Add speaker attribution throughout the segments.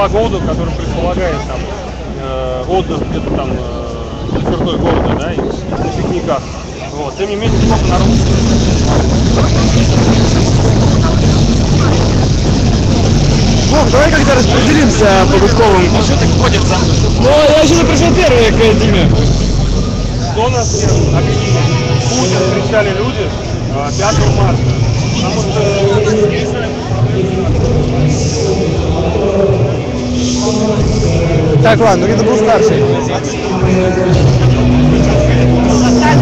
Speaker 1: погоду, которая предполагает там э, отдых где-то там э, за чертой города, да, и на пикниках. Вот. Тем не менее, сколько народу.
Speaker 2: Вов, давай как-то распределимся по Гудковым.
Speaker 3: Ну что ты ходит за?
Speaker 2: Ну, я еще не пришел первый к Диме.
Speaker 1: Что нас всех объединит? Путин встречали люди э, 5 марта. Потому что
Speaker 2: Так, ладно, это был старший.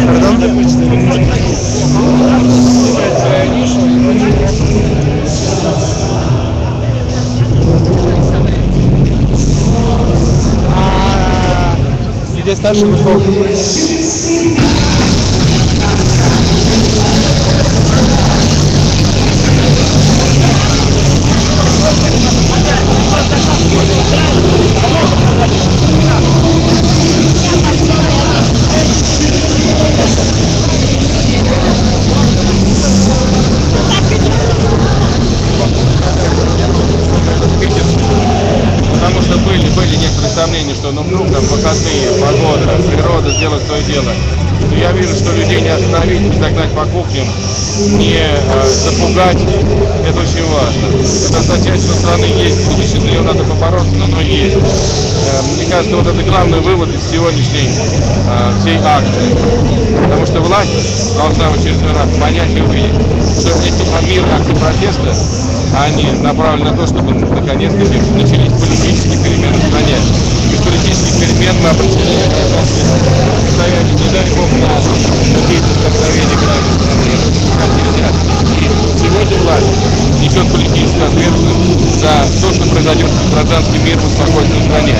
Speaker 2: Пардон? А, Где старший Гудков?
Speaker 3: Некоторые сомнения, что ну вдруг там выходные, погода, природа сделает свое дело. Но я вижу, что людей не остановить, не загнать по кухням, не э, запугать, это очень важно. Это означает, что страны есть будущее, за нее надо побороться, но оно есть. Э, мне кажется, вот это главный вывод из сегодняшней э, всей акции. Потому что власть должна в очередной раз понять и увидеть, что эти мирные акции протеста, они направлены на то, чтобы наконец-то начались несет политическую ответственность за то, что произойдет в гражданский мир в спокойной стране.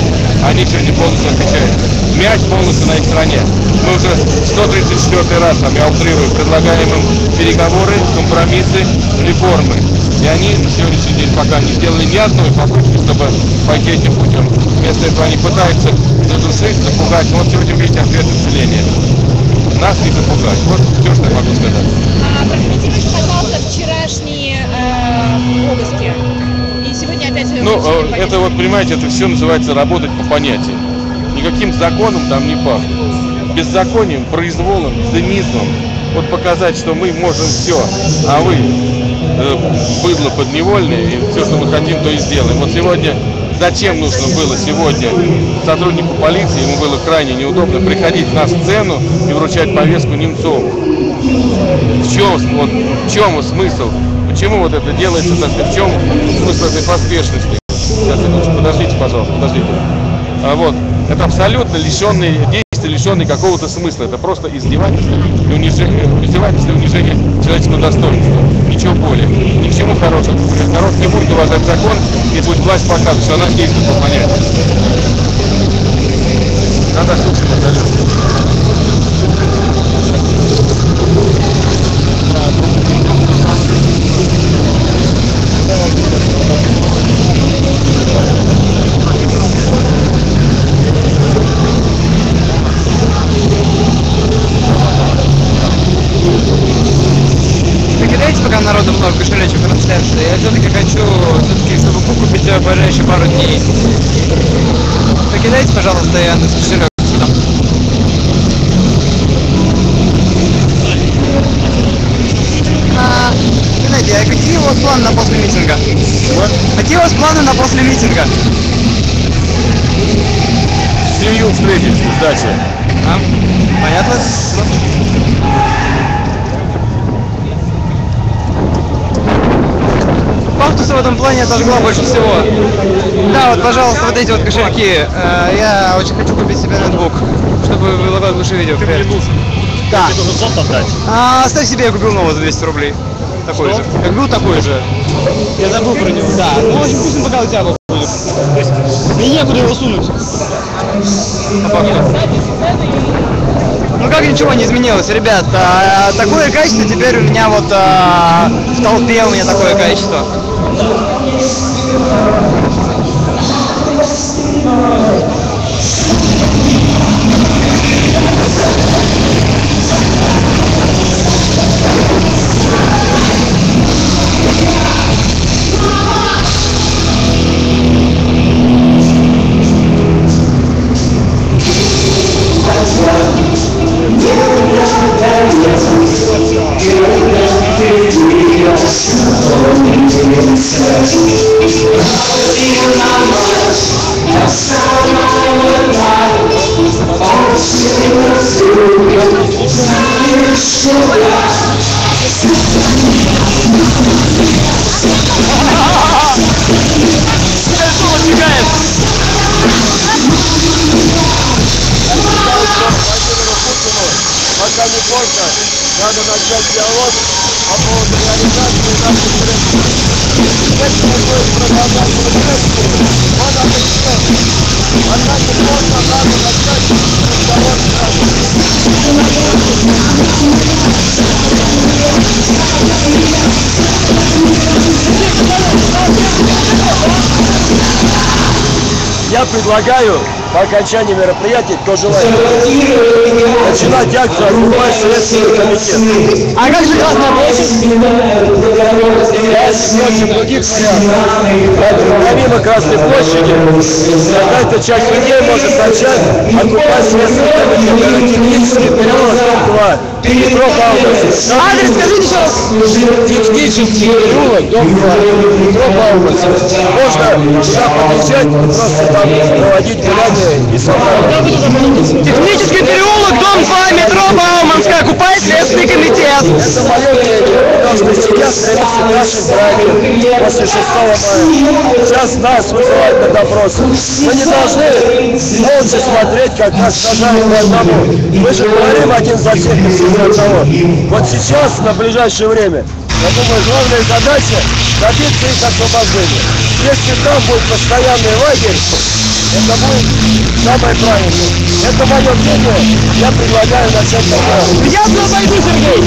Speaker 3: Они сегодня полностью отвечают. Мяч полностью на их стороне. Мы уже 134 раз, там, я предлагаем им переговоры, компромиссы, реформы. И они на сегодняшний день пока не сделали ни одной попытки, чтобы пойти этим путем. Вместо этого они пытаются задушить, запугать. Но вот сегодня видите ответ населения. Нас не запугать. Вот все, что я могу сказать.
Speaker 4: А прокомментируйте, пожалуйста, вчерашние обыски. И сегодня опять
Speaker 3: Ну, э, это вот, понимаете, это все называется работать по понятиям. Никаким законом там не пахнет. Беззаконием, произволом, цинизмом. Вот показать, что мы можем все, а вы э, быдло подневольное, и все, что мы хотим, то и сделаем. Вот сегодня, зачем нужно было сегодня сотруднику полиции, ему было крайне неудобно приходить на сцену и вручать повестку Немцову. В чем, вот, в чем смысл? Почему вот это делается, так в чем смысл этой поспешности? Сейчас, подождите, пожалуйста, подождите. А вот, это абсолютно лишенные действия, лишенные какого-то смысла. Это просто издевательство и унижение, издевательство и унижение человеческого достоинства. Ничего более. Ни к чему хорошему. Народ не будет уважать закон и будет власть показывать, что она действует по понятию. Надо слушать,
Speaker 2: пожалуйста, Яндекс кошелек. А, Геннадий, а какие у вас планы на после митинга? Какие у вас планы на после митинга?
Speaker 3: Семью встретить в даче.
Speaker 2: А? Понятно? Пахтуса в этом плане отожгла больше всего. Да, вот, пожалуйста, вот эти вот кошельки. Э, Я очень хочу купить себе ноутбук, чтобы вылагать лучше видео. Привет. Да.
Speaker 1: Ты должен сам отдать.
Speaker 2: А, оставь себе, я купил нового за 200 рублей. Такой же. Я купил такой же. Я забыл про него. Да, ну очень вкусно пока у тебя будет. Мне некуда его сунуть. А. Ну как ничего не изменилось, ребят. А, такое качество теперь у меня вот а, в толпе у меня такое качество.
Speaker 5: Então, o que начать диалог по поводу реализации наших требований. Если мы будем продолжать протесты, он обречен. Однако просто надо начать разговор сразу. Я предлагаю по окончании мероприятия, кто желает, начинать акцию «Открывай Следственный комитет».
Speaker 2: А как же Красная площадь?
Speaker 5: Очень других порядков. Помимо Красной площади, какая-то часть людей может начать оккупать Следственный комитет. Технический переворот, дом 2. Метро Бауманса.
Speaker 2: Адрес скажите еще раз.
Speaker 5: Технический переулок, дом 2. Метро Бауманса. Можно туда подъезжать, просто там проводить собрания.
Speaker 2: Технический переулок, дом 2, метро Бауманская, окупай Следственный комитет.
Speaker 5: Это мое мнение, потому что сейчас после 6 мая. Сейчас нас вызывают на допросы. Мы не должны молча смотреть, как нас сажают по одному. Мы же говорим один за всех все за одного. Вот сейчас, на ближайшее время, я думаю, главная задача добиться их освобождения. Если там будет постоянный лагерь, это будет самое правильное. Это мое мнение. Я предлагаю начать такое.
Speaker 2: Я пойду, Сергей.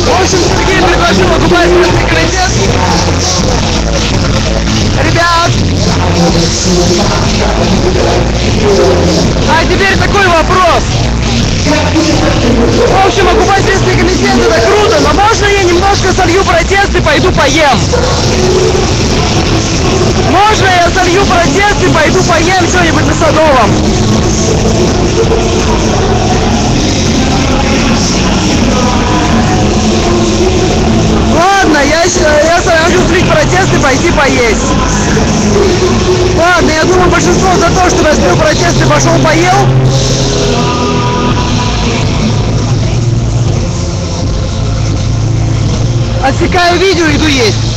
Speaker 2: В общем, Сергей предложил окупать комитет. В общем, окупать Следственный комитет это круто, но можно я немножко солью протест и пойду поем? Можно я солью протест и пойду поем что-нибудь на Садовом? Ладно, я, я хочу слить протест и пойти поесть. Ладно, я думаю, большинство за то, чтобы я слил протест и пошел поел. Отсекаю видео, иду есть.